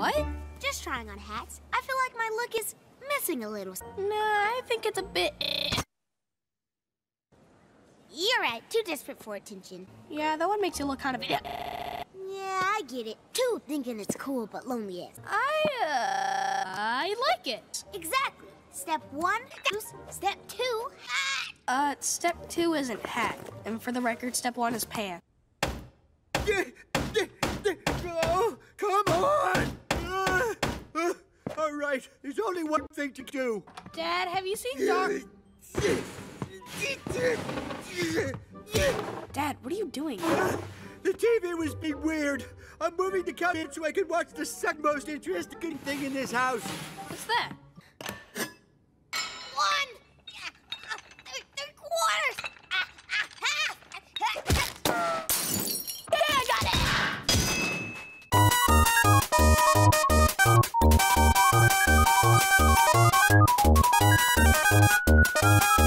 What? Just trying on hats. I feel like my look is missing a little. Nah, I think it's a bit. eh. You're right. Too desperate for attention. Yeah, that one makes you look kind of. Yeah, I get it. Too thinking it's cool but lonely is. I uh, I like it. Exactly. Step one, goose. Step two, hat. Uh, step two isn't hat, and for the record, step one is pan. All right, there's only one thing to do. Dad, have you seen Doc? Dad, what are you doing? The TV was being weird. I'm moving the couch in so I can watch the second most interesting thing in this house. What's that? Thank